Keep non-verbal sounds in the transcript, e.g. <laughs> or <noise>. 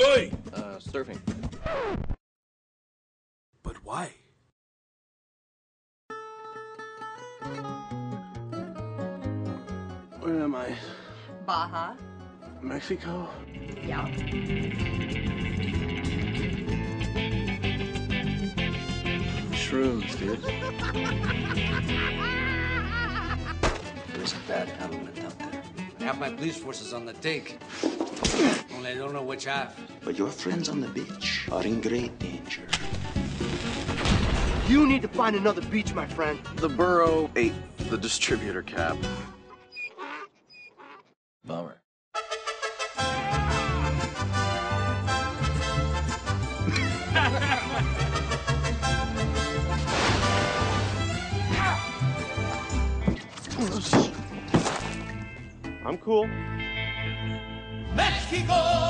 going? Uh, surfing. But why? Where am I? Baja. Mexico? Yeah. Shrooms, dude. <laughs> There's a bad element out there. I have my police forces on the take. Only I don't know which half. But your friends on the beach are in great danger. You need to find another beach, my friend. The burro ate the distributor cap. Bummer. <laughs> Oh, I'm cool. Mexico!